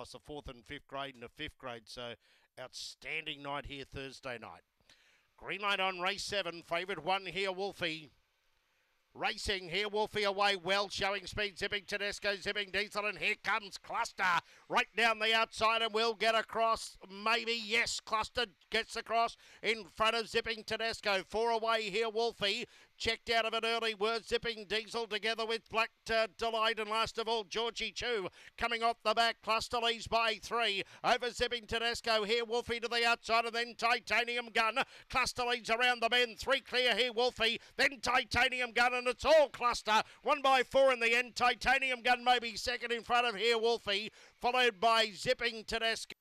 plus a fourth and fifth grade and a fifth grade. So outstanding night here Thursday night. Green light on race seven. Favourite one here, Wolfie. Racing here, Wolfie away well, showing speed, zipping Tedesco, zipping Diesel, and here comes Cluster right down the outside and will get across. Maybe, yes, Cluster gets across in front of zipping Tedesco. Four away here, Wolfie. Checked out of it early were zipping Diesel together with Black uh, Delight and last of all Georgie Chu coming off the back. Cluster leads by three over zipping Tedesco here. Wolfie to the outside and then Titanium Gun. Cluster leads around the bend. Three clear here, Wolfie. Then Titanium Gun and it's all Cluster. One by four in the end. Titanium Gun maybe second in front of here, Wolfie. Followed by Zipping Tedesco.